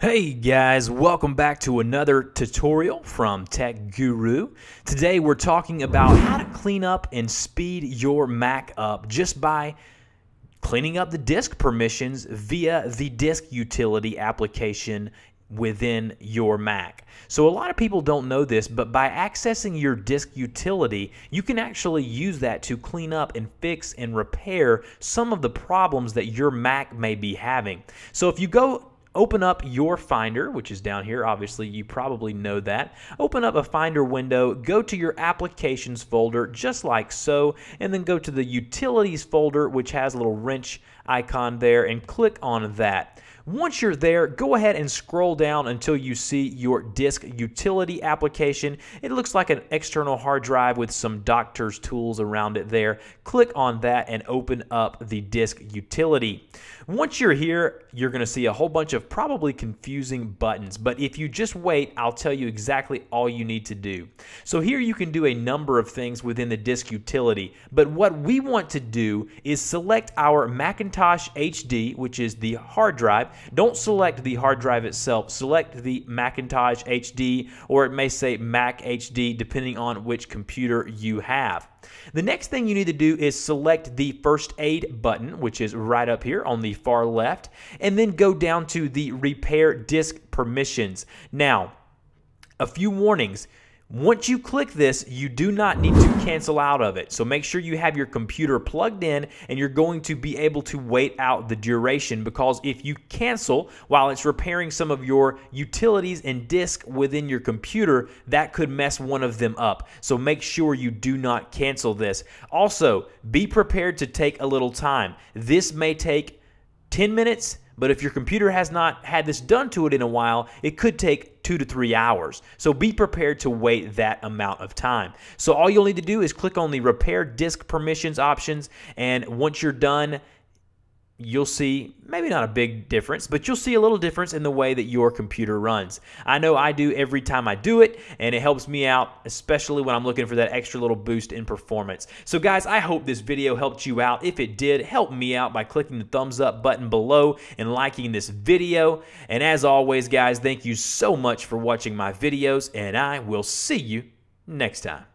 Hey guys, welcome back to another tutorial from Tech Guru. Today we're talking about how to clean up and speed your Mac up just by cleaning up the disk permissions via the disk utility application within your Mac. So a lot of people don't know this, but by accessing your disk utility, you can actually use that to clean up and fix and repair some of the problems that your Mac may be having. So if you go open up your Finder, which is down here. Obviously, you probably know that. Open up a Finder window, go to your Applications folder, just like so, and then go to the Utilities folder, which has a little wrench icon there, and click on that. Once you're there, go ahead and scroll down until you see your disk utility application. It looks like an external hard drive with some doctor's tools around it there. Click on that and open up the disk utility. Once you're here, you're going to see a whole bunch of probably confusing buttons, but if you just wait, I'll tell you exactly all you need to do. So here you can do a number of things within the disk utility, but what we want to do is select our Macintosh HD, which is the hard drive, don't select the hard drive itself. Select the Macintosh HD, or it may say Mac HD, depending on which computer you have. The next thing you need to do is select the first aid button, which is right up here on the far left, and then go down to the repair disk permissions. Now, a few warnings. Once you click this, you do not need to cancel out of it. So make sure you have your computer plugged in and you're going to be able to wait out the duration because if you cancel while it's repairing some of your utilities and disk within your computer, that could mess one of them up. So make sure you do not cancel this. Also, be prepared to take a little time. This may take 10 minutes, but if your computer has not had this done to it in a while, it could take two to three hours. So be prepared to wait that amount of time. So all you'll need to do is click on the repair disk permissions options. And once you're done, you'll see maybe not a big difference, but you'll see a little difference in the way that your computer runs. I know I do every time I do it, and it helps me out, especially when I'm looking for that extra little boost in performance. So guys, I hope this video helped you out. If it did, help me out by clicking the thumbs up button below and liking this video. And as always, guys, thank you so much for watching my videos, and I will see you next time.